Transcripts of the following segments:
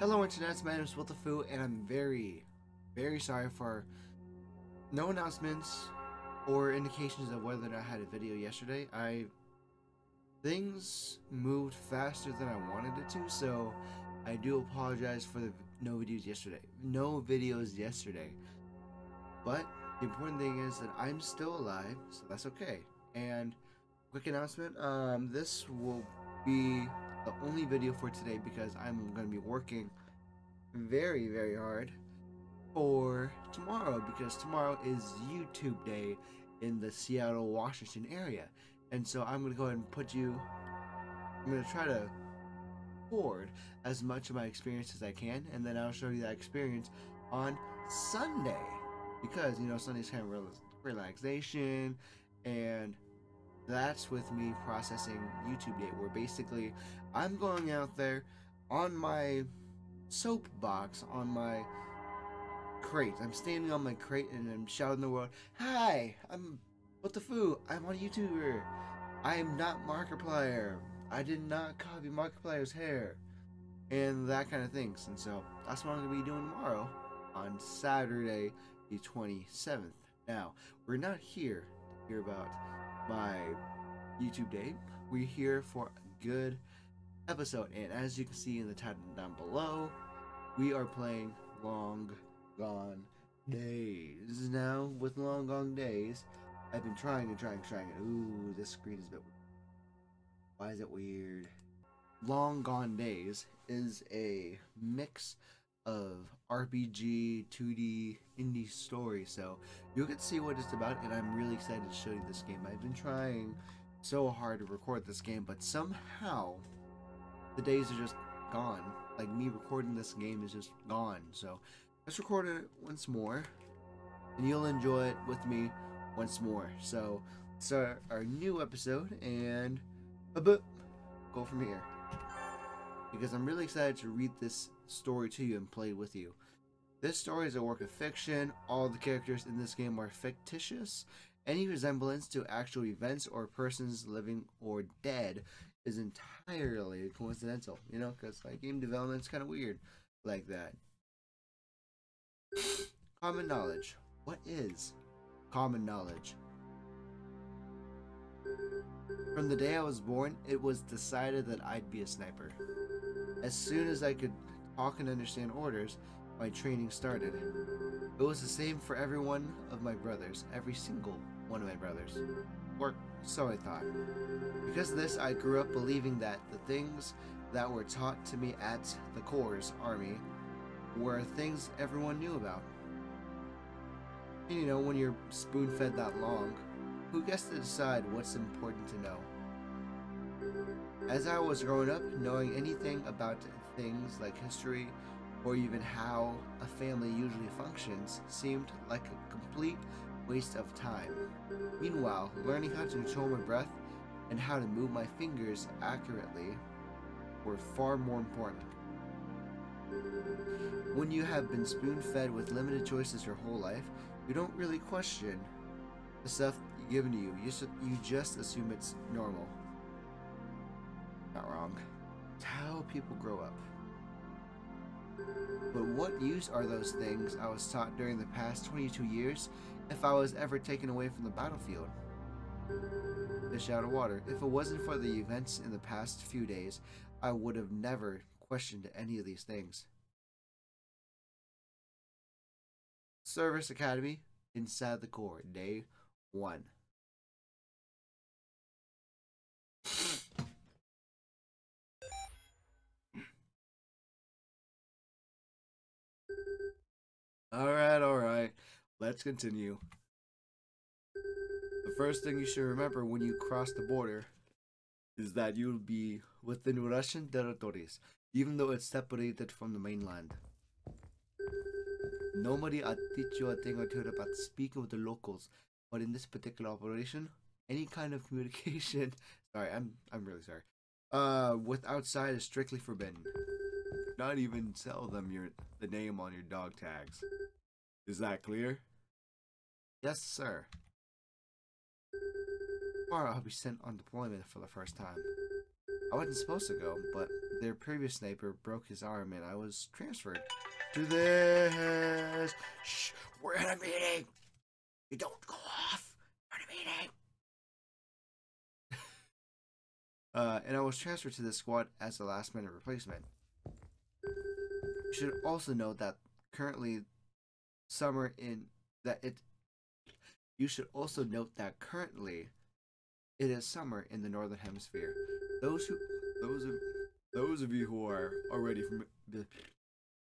Hello Internet, my name is Wtphu, and I'm very, very sorry for no announcements or indications of whether or not I had a video yesterday. I things moved faster than I wanted it to, so I do apologize for the no videos yesterday. No videos yesterday. But the important thing is that I'm still alive, so that's okay. And quick announcement, um, this will be the only video for today because I'm going to be working very, very hard for tomorrow because tomorrow is YouTube Day in the Seattle, Washington area. And so I'm going to go ahead and put you, I'm going to try to record as much of my experience as I can, and then I'll show you that experience on Sunday because, you know, Sunday's kind of relaxation and that's with me processing YouTube Day, where basically I'm going out there on my soapbox, on my crate. I'm standing on my crate and I'm shouting the world, Hi, I'm what the foo? I'm a YouTuber. I am not Markiplier. I did not copy Markiplier's hair. And that kind of things. And so that's what I'm going to be doing tomorrow on Saturday, the 27th. Now, we're not here to hear about my YouTube day. We're here for a good episode, and as you can see in the title down below, we are playing Long Gone Days. Now, with Long Gone Days, I've been trying and trying and trying. Ooh, this screen is a bit. Why is it weird? Long Gone Days is a mix of RPG, 2D, indie story. So you can see what it's about, and I'm really excited to show you this game. I've been trying so hard to record this game, but somehow the days are just gone. Like me recording this game is just gone. So let's record it once more, and you'll enjoy it with me once more. So start our new episode, and a bit go from here because I'm really excited to read this story to you and play with you. This story is a work of fiction. All the characters in this game are fictitious. Any resemblance to actual events or persons living or dead is entirely coincidental, you know, because like game development is kind of weird like that. Common knowledge. What is common knowledge? From the day I was born, it was decided that I'd be a sniper. As soon as I could talk and understand orders, my training started. It was the same for every one of my brothers, every single one of my brothers. Or so I thought. Because of this, I grew up believing that the things that were taught to me at the Core Army were things everyone knew about. And you know, when you're spoon fed that long, who gets to decide what's important to know? As I was growing up, knowing anything about things like history or even how a family usually functions seemed like a complete waste of time. Meanwhile, learning how to control my breath and how to move my fingers accurately were far more important. When you have been spoon fed with limited choices your whole life, you don't really question the stuff given to you. You, you just assume it's normal. Not wrong. It's how people grow up. But what use are those things I was taught during the past 22 years if I was ever taken away from the battlefield? Fish out of water. If it wasn't for the events in the past few days, I would have never questioned any of these things. Service Academy inside the Core, day one. Alright, alright. Let's continue. The first thing you should remember when you cross the border is that you'll be within Russian territories, even though it's separated from the mainland. Normally, I'd teach you a thing or two about speaking with the locals, but in this particular operation, any kind of communication, sorry, I'm I'm really sorry, uh, with outside is strictly forbidden. Not even tell them your the name on your dog tags. Is that clear? Yes, sir. Tomorrow I'll be sent on deployment for the first time. I wasn't supposed to go, but their previous sniper broke his arm and I was transferred to this. Shh, we're in a meeting. You don't go off. We're in a meeting. uh, and I was transferred to this squad as a last minute replacement. You should also note that currently summer in that it you should also note that currently it is summer in the northern hemisphere. Those who those of those of you who are already from the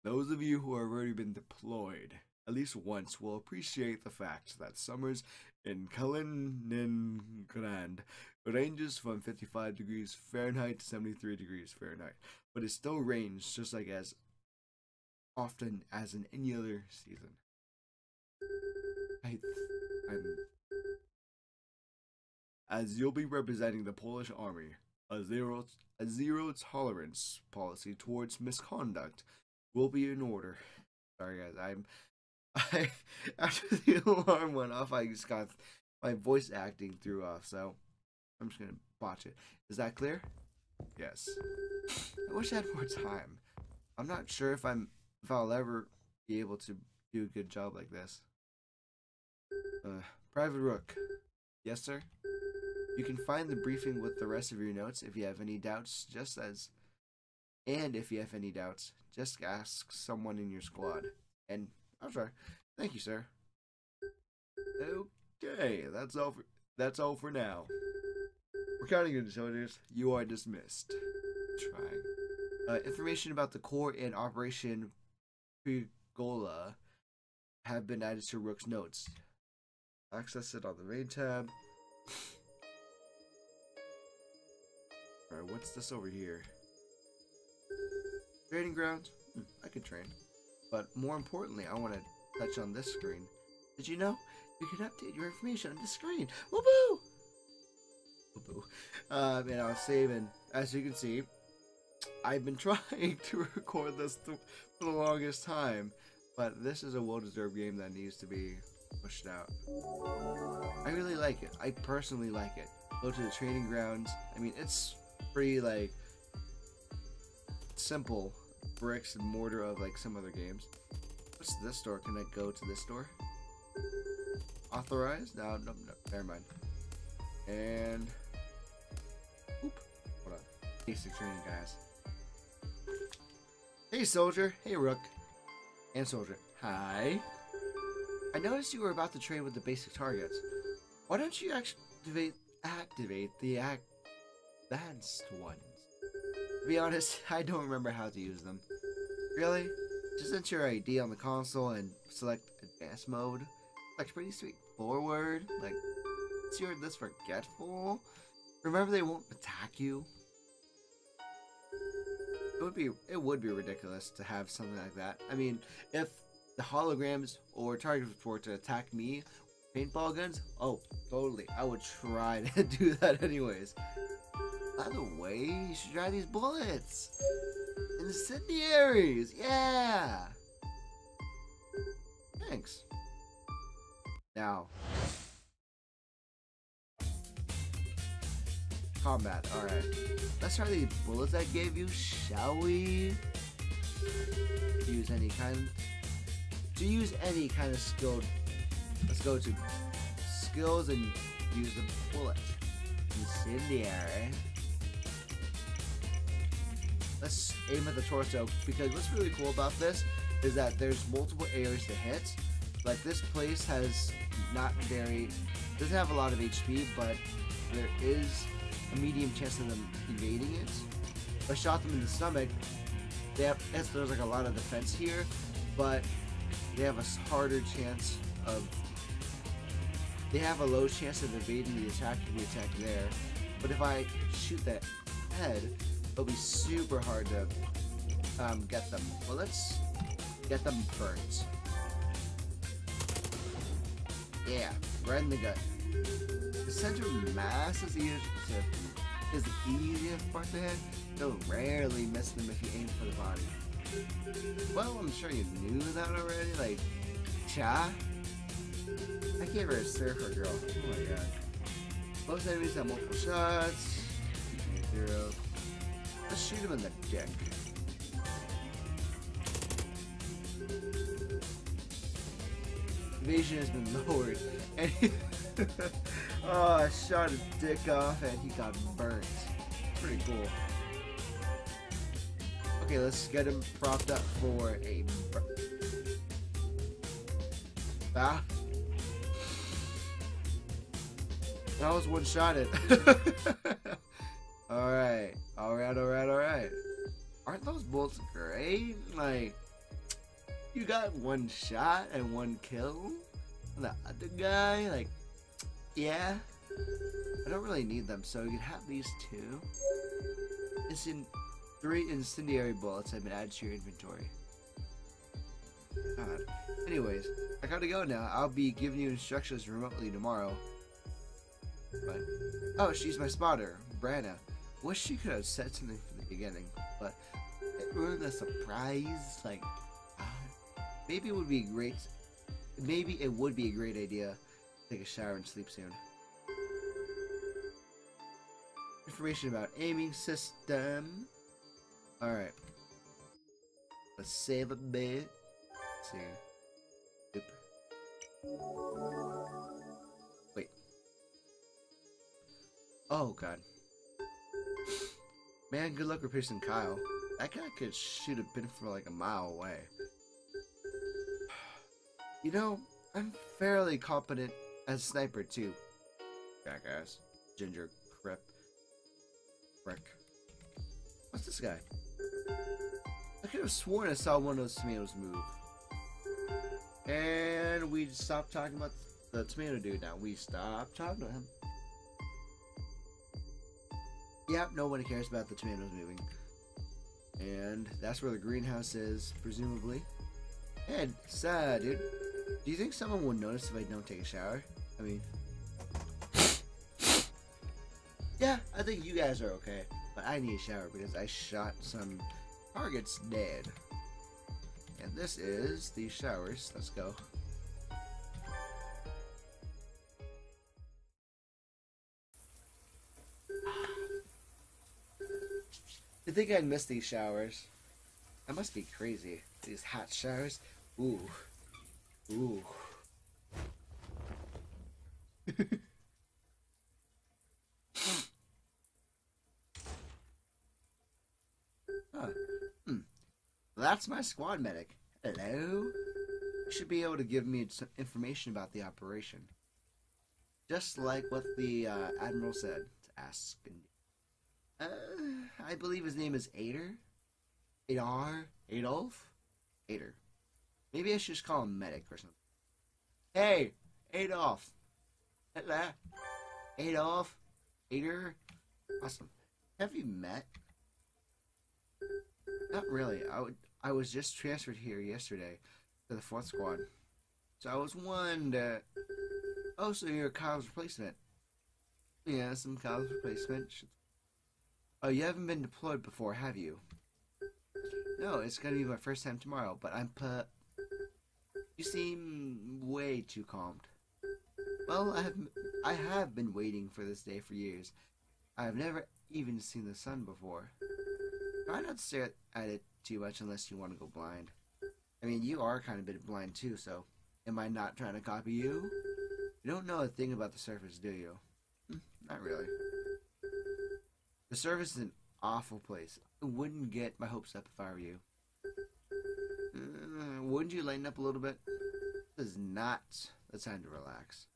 those of you who have already been deployed at least once will appreciate the fact that summers in Kaliningrad ranges from 55 degrees Fahrenheit to 73 degrees Fahrenheit, but it still rains just like as often as in any other season. I, I'm, as you'll be representing the Polish army, a zero a zero tolerance policy towards misconduct will be in order. Sorry guys, I'm I after the alarm went off I just got my voice acting threw off, so I'm just gonna botch it. Is that clear? Yes. I wish I had more time. I'm not sure if I'm if I'll ever be able to do a good job like this. Uh, Private Rourke. Yes, sir? You can find the briefing with the rest of your notes if you have any doubts, just as. And if you have any doubts, just ask someone in your squad. And I'm sorry. Thank you, sir. Okay, that's all for that's all for now. We're counting your soldiers. You are dismissed. Trying. Uh, information about the core and Operation Prigola have been added to Rourke's notes. Access it on the main tab. Alright, what's this over here? Training grounds? Hmm, I could train. But more importantly, I want to touch on this screen. Did you know? You can update your information on this screen. Woo-boo! Woo-boo. Um, and I was saving, as you can see, I've been trying to record this th the longest time, but this is a well-deserved game that needs to be pushed out. I really like it. I personally like it. Go to the training grounds. I mean, it's pretty like simple bricks and mortar of like some other games. What's this door? Can I go to this door? Authorized? No, no, no. Never mind. And oop, hold on. Basic training, guys. Hey, soldier. Hey, Rourke. And soldier. Hi. I noticed you were about to train with the basic targets. Why don't you activate activate the advanced ones? To be honest, I don't remember how to use them. Really? Just enter your ID on the console and select advanced mode. Like pretty straightforward. Like, you're this forgetful? Remember they won't attack you? It would be it would be ridiculous to have something like that. I mean, if the holograms or targets were to attack me paintball guns, oh, totally. I would try to do that anyways. By the way, you should try these bullets. Incendiaries, yeah. Thanks. Now, combat. All right, let's try the bullets I gave you, shall we? Use any kind. To use any kind of skill, let's go to skills and use the bullet. Incendiary. Let's aim at the torso because what's really cool about this is that there's multiple areas to hit. Like this place has not very doesn't have a lot of HP, but there is a medium chance of them evading it. If I shot them in the stomach, they have, there's like a lot of defense here, but they have a harder chance of they have a low chance of evading the attack if we attack there. But if I shoot that head, it'll be super hard to um, get them. Well, let's get them burnt. Yeah, right in the gut. The center mass is, to, is the easiest part to hit. You'll rarely miss them if you aim for the body. Well, I'm sure you knew that already. Like, Cha? I gave her a surfer girl. Oh my god. Most enemies have multiple shots. Zero. Let's shoot him in the dick. Evasion has been lowered, oh, I shot his dick off, and he got burnt. Pretty cool. Okay, let's get him propped up for a. Ah. That was one shot it. alright. Alright, alright, alright. Aren't those bullets great? Like, you got one shot and one kill? The other guy, like, yeah. I don't really need them, so you can have these two. It's in three incendiary bullets have been added to your inventory. God. Anyways, I gotta go now. I'll be giving you instructions remotely tomorrow. But, oh, she's my spotter, Branna. Wish she could have said something from the beginning, but it ruined the surprise. Like, uh, maybe it would be great. Maybe it would be a great idea take a shower and sleep soon. Information about aiming system. Alright. Let's save a bit. Let's see. Wait. Oh god. Man, good luck replacing Kyle. That guy could shoot a pin from like a mile away. You know, I'm fairly competent as a sniper too. Jackass. Ginger crip. Frick. What's this guy? I could have sworn I saw one of those tomatoes move. And we stopped talking about the tomato dude now. We stopped talking to him. Yep, nobody cares about the tomatoes moving. And that's where the greenhouse is, presumably. And sad, dude. Do you think someone would notice if I don't take a shower? I mean... yeah, I think you guys are okay. But I need a shower because I shot some targets dead. And this is the showers. Let's go. You think I'd miss these showers? I must be crazy. These hot showers. Ooh. Ooh. huh. Hmm. That's my squad medic. Hello? Should be able to give me some information about the operation. Just like what the uh, Admiral said to ask. Uh, I believe his name is Ader? Adar? Adolf? Ader. Maybe I should just call him Medic or something. Hey! Adolf! Hello? Adolf? Ader? Awesome. Have you met? Not really. I would. I was just transferred here yesterday to the fourth squad. So I was wondering. Oh, so you're Kyle's replacement? Yeah, some Kyle's replacement. Oh, you haven't been deployed before, have you? No, it's gonna be my first time tomorrow, but I'm put. You seem way too calmed. Well, I have I have been waiting for this day for years. I have never even seen the sun before. Try not to stare at it too much unless you want to go blind. I mean, you are kind of a bit blind too, so am I not trying to copy you? You don't know a thing about the surface, do you? Hm, not really. The surface is an awful place. I wouldn't get my hopes up if I were you. Uh, wouldn't you lighten up a little bit? This is not the time to relax.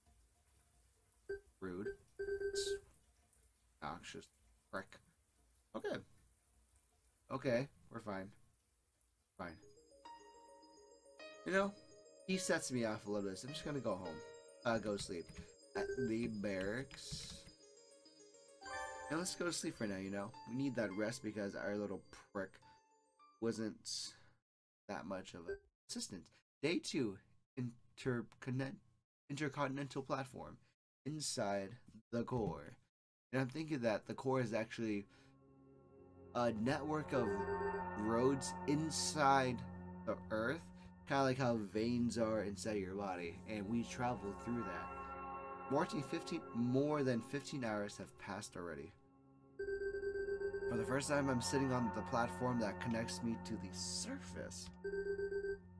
Rude. Noxious prick. Okay. Okay, we're fine. Fine. You know, he sets me off a little bit, so I'm just gonna go home. Uh, go sleep. At the barracks. And let's go to sleep for now, you know? We need that rest because our little prick wasn't that much of an assistant. Day 2, interconnect, intercontinental platform inside the core. And I'm thinking that the core is actually a network of roads inside the earth, kind of like how veins are inside your body, and we travel through that. More than 15, more than 15 hours have passed already. For the first time, I'm sitting on the platform that connects me to the surface.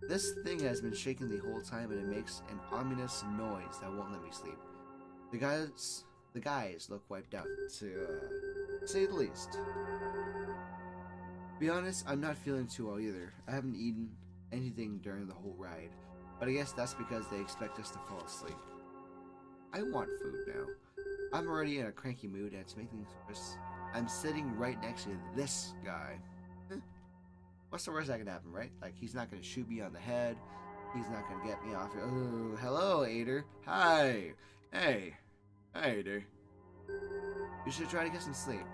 This thing has been shaking the whole time and it makes an ominous noise that won't let me sleep. The guys, the guys look wiped out, to uh, say the least. Be honest, I'm not feeling too well either. I haven't eaten anything during the whole ride, but I guess that's because they expect us to fall asleep. I want food now. I'm already in a cranky mood and to make things worse, I'm sitting right next to this guy. What's the worst that can happen, right? Like, he's not gonna shoot me on the head. He's not gonna get me off. Oh, hello, Ader. Hi. Hey. Hi, Ader. You should try to get some sleep.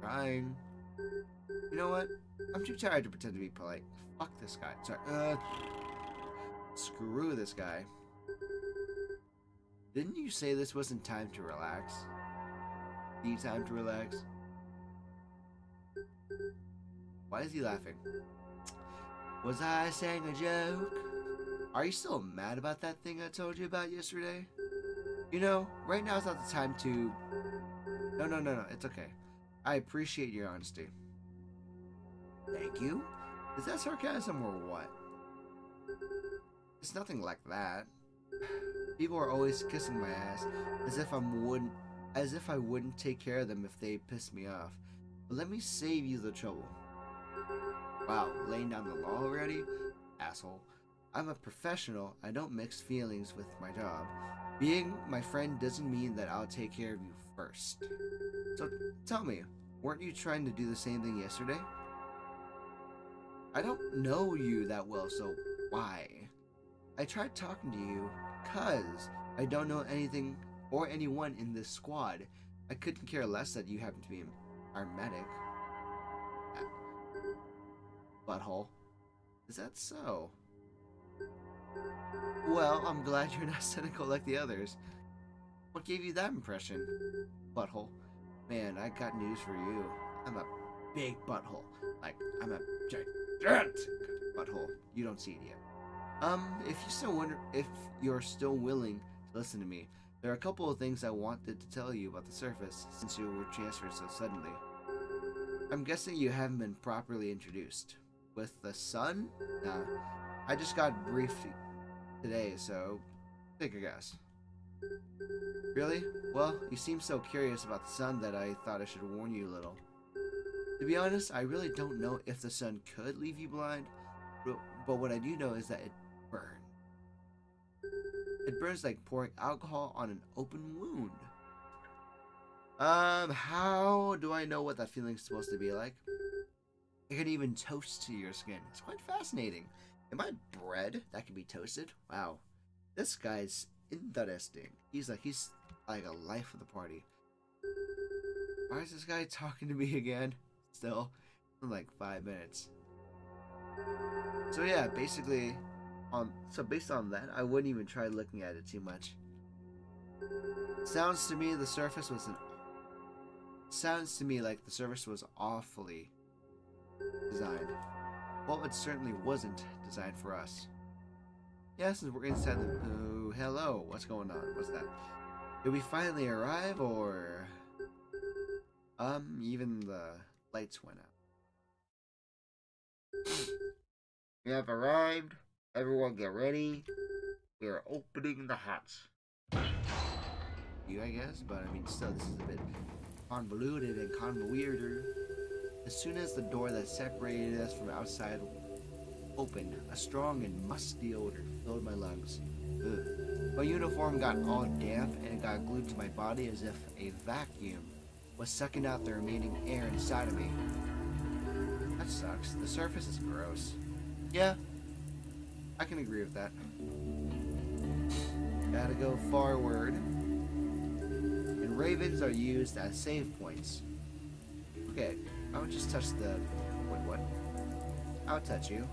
Trying. You know what? I'm too tired to pretend to be polite. Fuck this guy. Sorry. Uh, screw this guy. Didn't you say this wasn't time to relax? Need time to relax? Why is he laughing? Was I saying a joke? Are you still mad about that thing I told you about yesterday? You know, right now is not the time to... No, no, no, no, it's okay. I appreciate your honesty. Thank you? Is that sarcasm or what? It's nothing like that. People are always kissing my ass as if I'm wouldn't as if I wouldn't take care of them if they pissed me off. But let me save you the trouble. Wow, laying down the law already? Asshole. I'm a professional. I don't mix feelings with my job. Being my friend doesn't mean that I'll take care of you first. So tell me, weren't you trying to do the same thing yesterday? I don't know you that well, so why? I tried talking to you because I don't know anything or anyone in this squad. I couldn't care less that you happen to be our medic. Butthole. Is that so? Well, I'm glad you're not cynical like the others. What gave you that impression? Butthole. Man, I got news for you. I'm a big butthole. Like, I'm a gigantic butthole. You don't see it yet. Um, if you still wonder if you're still willing to listen to me, there are a couple of things I wanted to tell you about the surface since you were transferred so suddenly. I'm guessing you haven't been properly introduced. With the sun? Nah. I just got briefed today, so take a guess. Really? Well, you seem so curious about the sun that I thought I should warn you a little. To be honest, I really don't know if the sun could leave you blind, but, but what I do know is that it burns. It burns like pouring alcohol on an open wound. Um, how do I know what that feeling is supposed to be like? It can even toast to your skin. It's quite fascinating. Am I bread that can be toasted? Wow. This guy's interesting. He's like, he's like a life of the party. Why is this guy talking to me again? Still, in like five minutes. So yeah, basically, on so based on that, I wouldn't even try looking at it too much. Sounds to me the surface was an sounds to me like the surface was awfully designed. Well, it certainly wasn't designed for us. Yeah, since we're inside the... Oh, hello. What's going on? What's that? Did we finally arrive, or... Um, even the lights went out. we have arrived. Everyone get ready. We are opening the hatch. You, I guess, but I mean, still, this is a bit convoluted and convoluted. As soon as the door that separated us from outside opened, a strong and musty odor filled my lungs. Ugh. My uniform got all damp and it got glued to my body as if a vacuum was sucking out the remaining air inside of me. That sucks. The surface is gross. Yeah, I can agree with that. Gotta go forward. And ravens are used as save points. Okay, I'll just touch the... Wait, what? I'll touch you.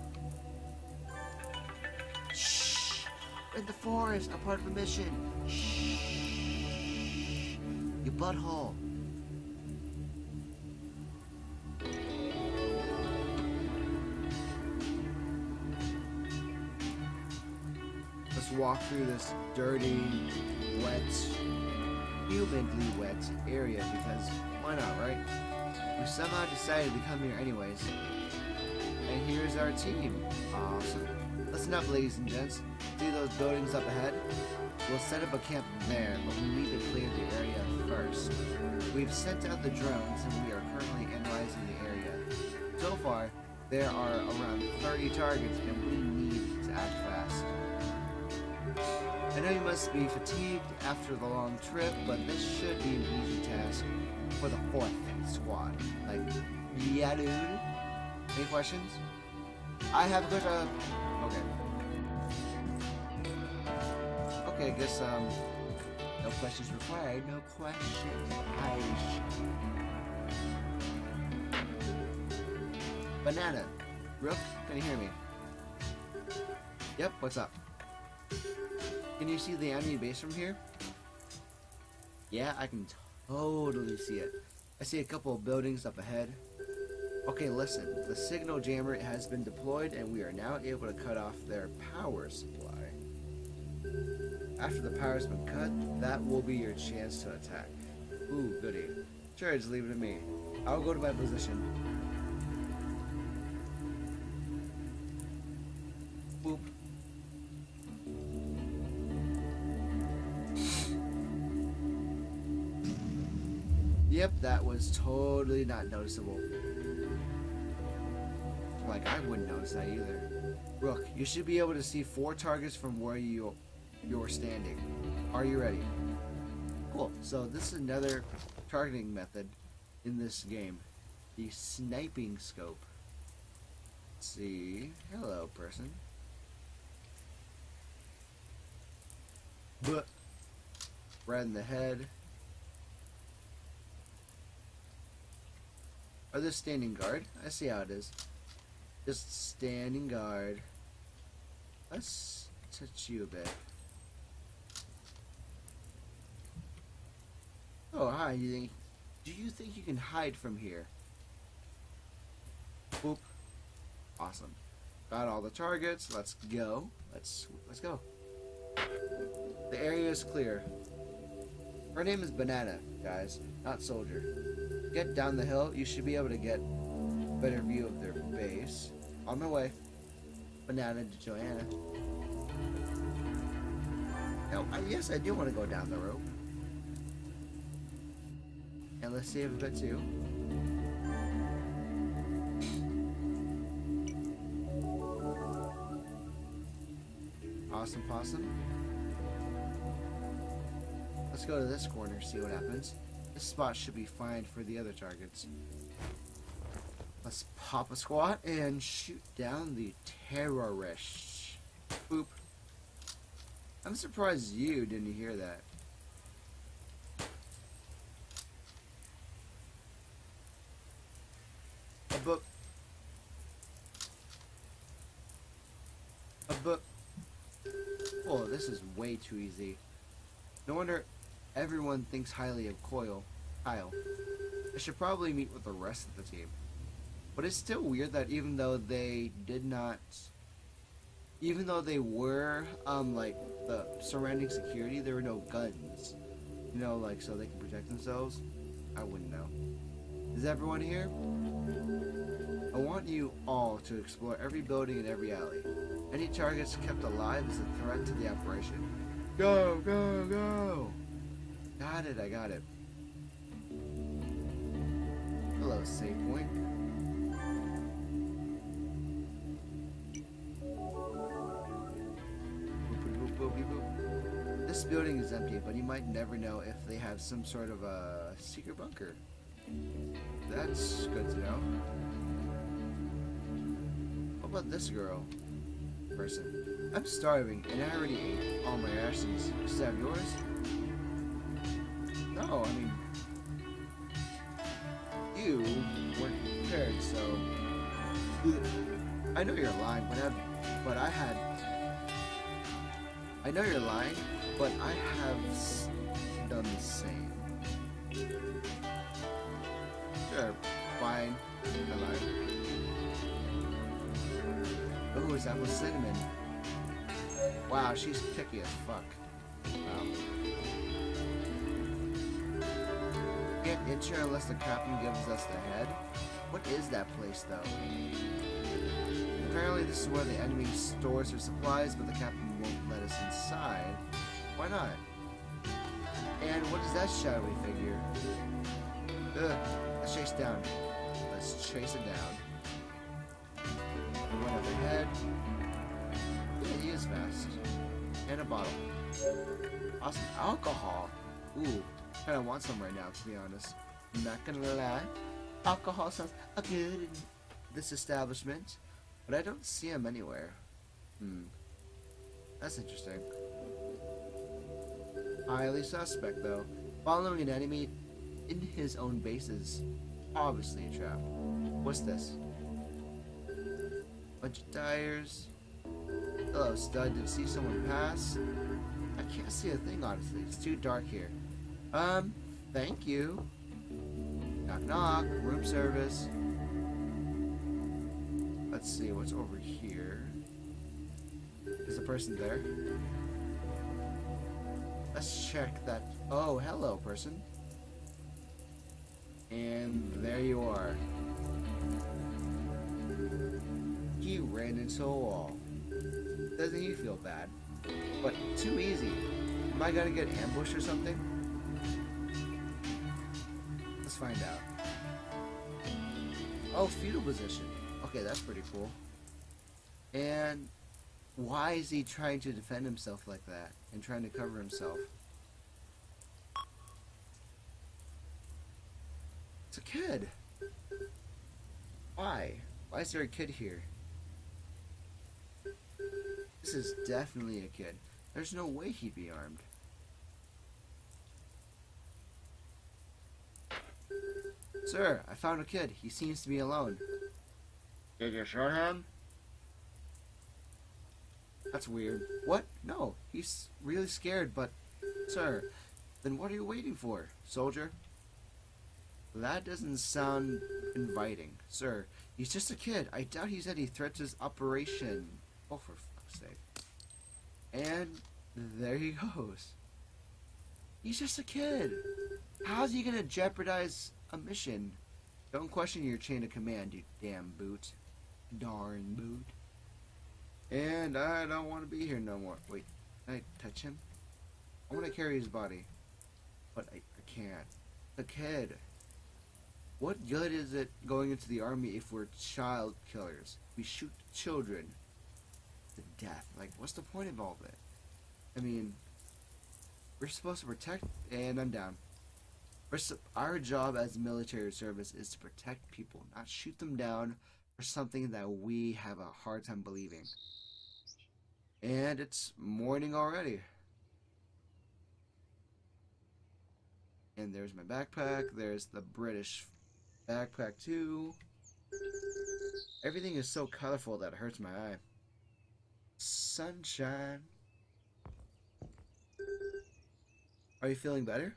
Shh! In the forest, a part of the mission. Shh! You butthole. Walk through this dirty, wet, humidly wet area because why not, right? We somehow decided to come here anyways. And here's our team. Awesome. Listen up, ladies and gents. See those buildings up ahead? We'll set up a camp there, but we need to clear the area first. We've sent out the drones and we are currently analyzing the area. So far, there are around 30 targets and we need to act fast. I know you must be fatigued after the long trip, but this should be an easy task for the 4th squad. Like, yeah dude? Any questions? I have a good, uh, okay. Okay, I guess, um, no questions required, no questions Banana. Rourke, can you hear me? Yep, what's up? Can you see the enemy base from here? Yeah, I can totally see it. I see a couple of buildings up ahead. Okay, listen. The signal jammer has been deployed and we are now able to cut off their power supply. After the power's been cut, that will be your chance to attack. Ooh, goody. Sure, just leave it to me. I'll go to my position. Yep, that was totally not noticeable. Like, I wouldn't notice that either. Rourke, you should be able to see four targets from where you, you're standing. Are you ready? Cool. So this is another targeting method in this game. The sniping scope. Let's see. Hello, person. But right in the head. Are this standing guard? I see how it is. Just standing guard. Let's touch you a bit. Oh, hi. You think? Do you think you can hide from here? Boop. Awesome. Got all the targets. Let's go. Let's let's go. The area is clear. Her name is Banana, guys, not Soldier. Get down the hill. You should be able to get a better view of their base. On my way. Banana to Joanna. No, I, yes, I do want to go down the rope. And let's save a bit too. Awesome possum. Let's go to this corner, see what happens. This spot should be fine for the other targets. Let's pop a squat and shoot down the terrorists. Boop. I'm surprised you didn't hear that. A book. A book. Oh, this is way too easy. No wonder everyone thinks highly of Coil. Kyle. I should probably meet with the rest of the team. But it's still weird that even though they did not even though they were um like the surrounding security, there were no guns. You know, like so they can protect themselves. I wouldn't know. Is everyone here? I want you all to explore every building and every alley. Any targets kept alive is a threat to the operation. Go, go, go! Got it, I got it. Hello, save point. This building is empty, but you might never know if they have some sort of a secret bunker. That's good to know. What about this girl? Person. I'm starving, and I already ate all my rations. Is that have yours? No, I mean... You weren't prepared, so... I know you're lying, but I, but I had... I know you're lying, but I have done the same. Sure, fine. I lied. Ooh, is that with cinnamon? Wow, she's picky as fuck. Wow. Enter unless the captain gives us the head. What is that place, though? Apparently this is where the enemy stores their supplies, but the captain won't let us inside. Why not? And what is that shadowy figure? Ugh, let's chase down. Let's chase it down. We went overhead. Yeah, he is fast. And a bottle. Awesome. Alcohol. Ooh, kinda want some right now, to be honest. I'm not gonna lie. Alcohol sounds good in this establishment, but I don't see him anywhere. Hmm. That's interesting. Highly suspect, though. Following an enemy in his own base is obviously a trap. What's this? Bunch of tires. Hello, stud. Did you see someone pass? I can't see a thing, honestly. It's too dark here. Um, thank you. Knock knock. Room service. Let's see what's over here. Is the person there? Let's check that. Oh, hello, person. And there you are. He ran into a wall. Doesn't he feel bad? But too easy. Am I gonna get ambushed or something? Let's find out. Oh, fetal position. Okay, that's pretty cool. And why is he trying to defend himself like that and trying to cover himself? It's a kid. Why? Why is there a kid here? This is definitely a kid. There's no way he'd be armed. Sir, I found a kid. He seems to be alone. Did you shoot him? That's weird. What? No, he's really scared, but... Sir, then what are you waiting for, soldier? That doesn't sound inviting. Sir, he's just a kid. I doubt he's any threat to his operation. Oh, for fuck's sake. And there he goes. He's just a kid. How's he gonna jeopardize a mission? Don't question your chain of command, you damn boot. Darn boot. And I don't want to be here no more. Wait, can I touch him? I want to carry his body. But I, I can't. The kid. What good is it going into the army if we're child killers? We shoot children to death. Like, what's the point of all that? I mean, we're supposed to protect, and I'm down. We're our job as military service is to protect people, not shoot them down for something that we have a hard time believing. And it's morning already. And there's my backpack. There's the British backpack too. Everything is so colorful that it hurts my eye. Sunshine. Are you feeling better?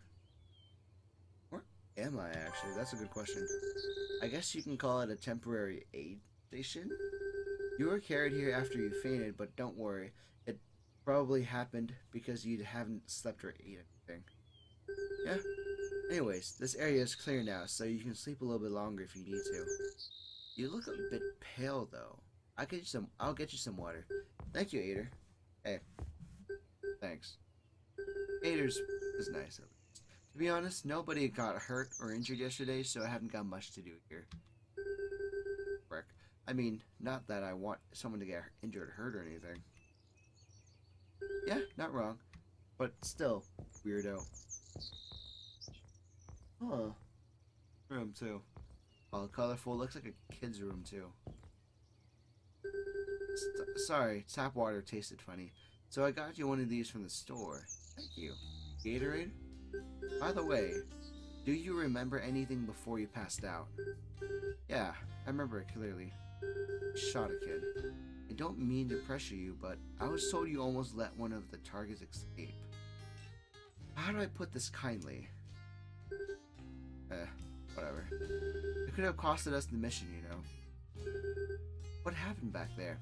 Am I actually? That's a good question. I guess you can call it a temporary aid station. You were carried here after you fainted, but don't worry. It probably happened because you haven't slept or ate anything. Yeah. Anyways, this area is clear now, so you can sleep a little bit longer if you need to. You look a bit pale, though. I will get you some. I'll get you some water. Thank you, Ader. Hey. Thanks. Ader's is nice. To be honest, nobody got hurt or injured yesterday, so I haven't got much to do here. Frick. I mean, not that I want someone to get injured or hurt or anything. Yeah, not wrong. But still, weirdo. Huh. Room, 2. All colorful. Looks like a kid's room, too. St sorry, tap water tasted funny. So I got you one of these from the store. Thank you. Gatorade? By the way, do you remember anything before you passed out? Yeah, I remember it clearly. Shot a kid. I don't mean to pressure you, but I was told you almost let one of the targets escape. How do I put this kindly? Eh, whatever. It could have costed us the mission, you know. What happened back there?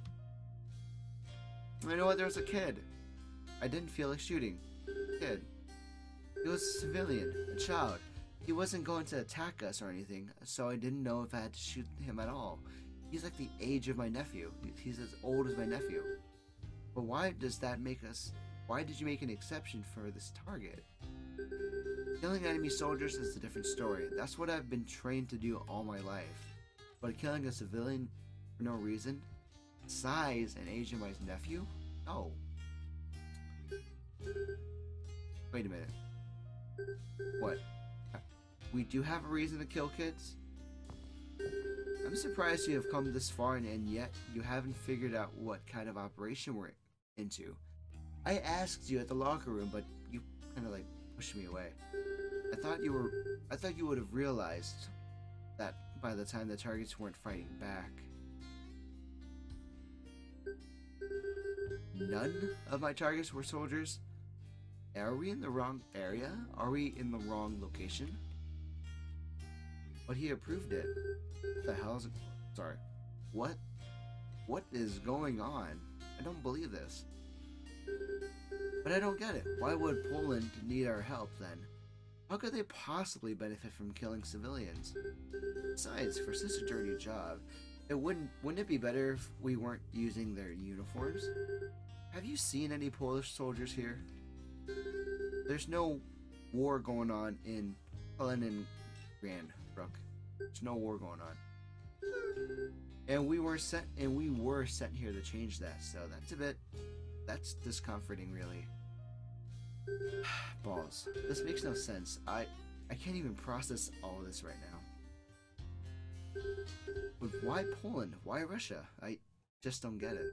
You know what? There was a kid. I didn't feel like shooting. Kid. He was a civilian, a child. He wasn't going to attack us or anything, so I didn't know if I had to shoot him at all. He's like the age of my nephew. He's as old as my nephew. But why does that make us. Why did you make an exception for this target? Killing enemy soldiers is a different story. That's what I've been trained to do all my life. But killing a civilian for no reason? Size and age of my nephew? No. Wait a minute. What? We do have a reason to kill kids? I'm surprised you have come this far and, yet you haven't figured out what kind of operation we're into. I asked you at the locker room, but you kind of like pushed me away. I thought you were I thought you would have realized that by the time the targets weren't fighting back. None of my targets were soldiers. Are we in the wrong area? Are we in the wrong location? But he approved it. What the hell is it? Sorry. What? What is going on? I don't believe this. But I don't get it. Why would Poland need our help then? How could they possibly benefit from killing civilians? Besides, for such a dirty job, it wouldn't wouldn't it be better if we weren't using their uniforms? Have you seen any Polish soldiers here? There's no war going on in Kaliningrad, Brooke. There's no war going on. And we were sent and we were sent here to change that, so that's a bit that's discomforting really. Balls. This makes no sense. I I can't even process all of this right now. But why Poland? Why Russia? I just don't get it.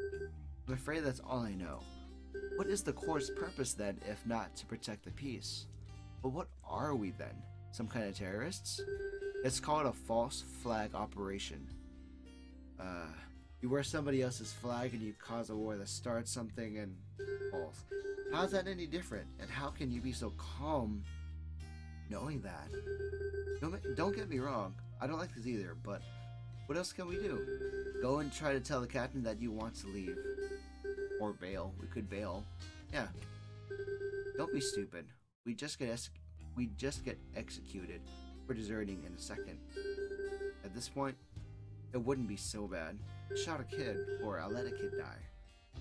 I'm afraid that's all I know. What is the Core's purpose then, if not to protect the peace? But what are we then? Some kind of terrorists? It's called a false flag operation. Uh, you wear somebody else's flag and you cause a war that starts something and false. How's that any different? And how can you be so calm knowing that? Don't get me wrong, I don't like this either, but what else can we do? Go and try to tell the captain that you want to leave. Or bail. We could bail. Yeah. Don't be stupid. We just get we just get executed for deserting in a second. At this point, it wouldn't be so bad. Shot a kid, or I'll let a kid die.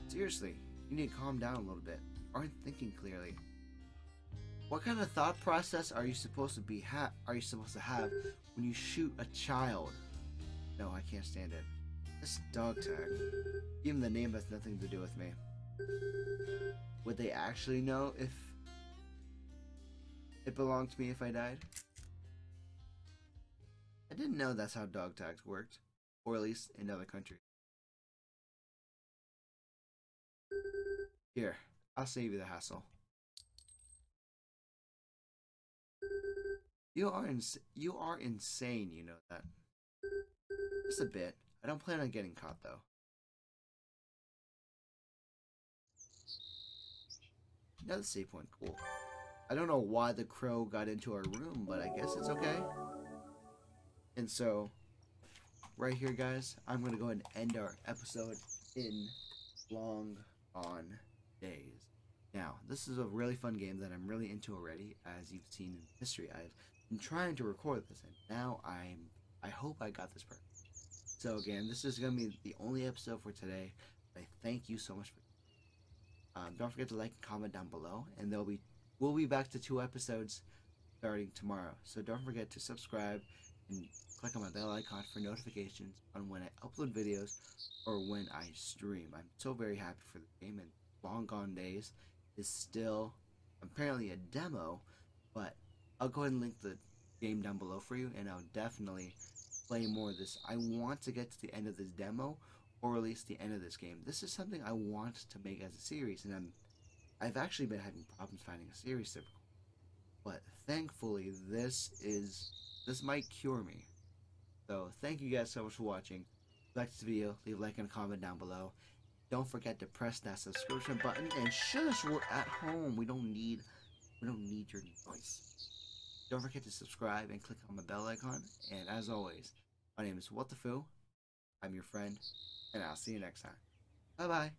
Seriously, you need to calm down a little bit. Aren't thinking clearly. What kind of thought process are you supposed to be ha- are you supposed to have when you shoot a child? No, I can't stand it. This dog tag. Even the name has nothing to do with me. Would they actually know if it belonged to me if I died? I didn't know that's how dog tags worked, or at least in other countries. Here, I'll save you the hassle. You are ins- you are insane, you know that. Just a bit. I don't plan on getting caught though. Another save point, cool. I don't know why the crow got into our room, but I guess it's okay. And so, right here, guys, I'm going to go ahead and end our episode in Long Gone Days. Now, this is a really fun game that I'm really into already, as you've seen in history. I've been trying to record this, and now I'm. I hope I got this perfect. So again, this is going to be the only episode for today. I thank you so much for. Um, don't forget to like and comment down below, and there'll be we'll be back to two episodes starting tomorrow. So don't forget to subscribe and click on my bell icon for notifications on when I upload videos or when I stream. I'm so very happy for the game, and Long Gone Days is still apparently a demo, but I'll go ahead and link the game down below for you, and I'll definitely play more of this. I want to get to the end of this demo, or at least the end of this game. This is something I want to make as a series, and I'm I've actually been having problems finding a series to but thankfully this is this might cure me. So thank you guys so much for watching. If you like this video, leave a like and a comment down below. Don't forget to press that subscription button and shush, we're at home. We don't need we don't need your noise. Don't forget to subscribe and click on the bell icon. And as always, my name is What the Foo. I'm your friend, and I'll see you next time. Bye bye.